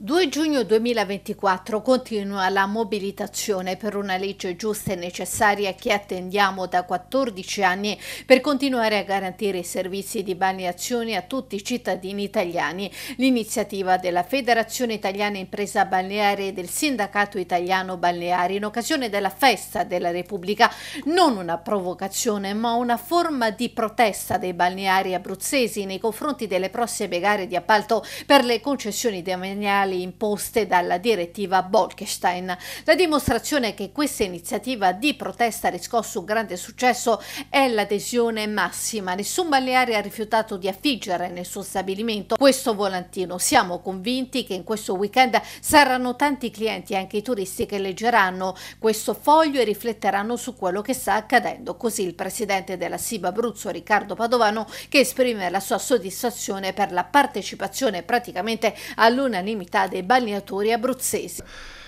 2 giugno 2024 continua la mobilitazione per una legge giusta e necessaria che attendiamo da 14 anni per continuare a garantire i servizi di balneazione a tutti i cittadini italiani. L'iniziativa della Federazione Italiana Impresa Balneare e del Sindacato Italiano Balneari in occasione della festa della Repubblica non una provocazione ma una forma di protesta dei balneari abruzzesi nei confronti delle prossime gare di appalto per le concessioni demaniali fiscali imposte dalla direttiva Bolkestein. La dimostrazione che questa iniziativa di protesta ha riscosso un grande successo è l'adesione massima. Nessun balneare ha rifiutato di affiggere nel suo stabilimento questo volantino. Siamo convinti che in questo weekend saranno tanti clienti, anche i turisti, che leggeranno questo foglio e rifletteranno su quello che sta accadendo. Così il presidente della SIBA Abruzzo, Riccardo Padovano, che esprime la sua soddisfazione per la partecipazione praticamente all'unanimità comunità dei balneatori abruzzesi.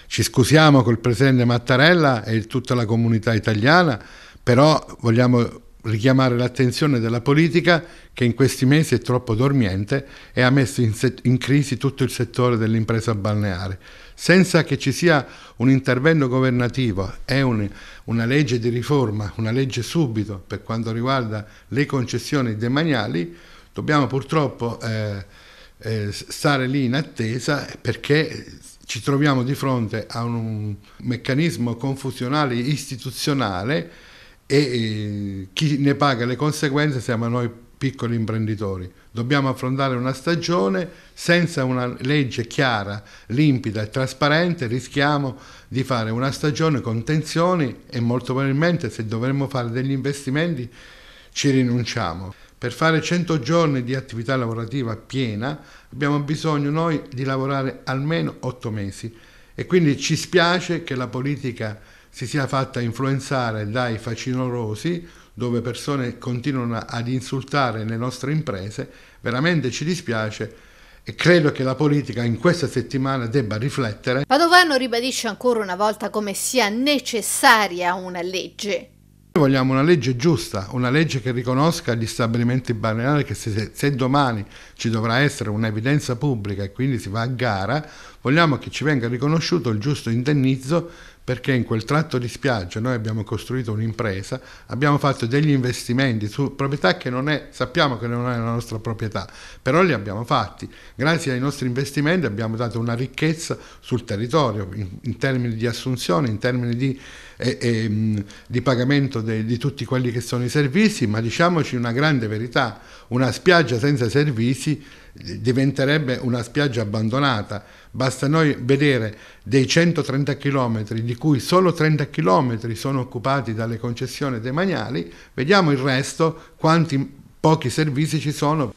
Ci scusiamo col presidente Mattarella e tutta la comunità italiana, però vogliamo richiamare l'attenzione della politica che in questi mesi è troppo dormiente e ha messo in, in crisi tutto il settore dell'impresa balneare. Senza che ci sia un intervento governativo e un, una legge di riforma, una legge subito per quanto riguarda le concessioni demaniali, dobbiamo purtroppo eh, eh, stare lì in attesa perché ci troviamo di fronte a un meccanismo confusionale istituzionale e eh, chi ne paga le conseguenze siamo noi piccoli imprenditori. Dobbiamo affrontare una stagione senza una legge chiara, limpida e trasparente, rischiamo di fare una stagione con tensioni e molto probabilmente se dovremmo fare degli investimenti ci rinunciamo. Per fare 100 giorni di attività lavorativa piena abbiamo bisogno noi di lavorare almeno 8 mesi. E quindi ci spiace che la politica si sia fatta influenzare dai facinorosi dove persone continuano ad insultare le nostre imprese, veramente ci dispiace e credo che la politica in questa settimana debba riflettere. Padovano ribadisce ancora una volta come sia necessaria una legge noi vogliamo una legge giusta, una legge che riconosca agli stabilimenti balneari che se, se domani ci dovrà essere un'evidenza pubblica e quindi si va a gara, vogliamo che ci venga riconosciuto il giusto indennizzo perché in quel tratto di spiaggia noi abbiamo costruito un'impresa, abbiamo fatto degli investimenti su proprietà che non è, sappiamo che non è la nostra proprietà, però li abbiamo fatti. Grazie ai nostri investimenti abbiamo dato una ricchezza sul territorio in, in termini di assunzione, in termini di, eh, eh, di pagamento de, di tutti quelli che sono i servizi, ma diciamoci una grande verità, una spiaggia senza servizi diventerebbe una spiaggia abbandonata. Basta noi vedere dei 130 km, di cui solo 30 km sono occupati dalle concessioni demaniali, vediamo il resto, quanti pochi servizi ci sono.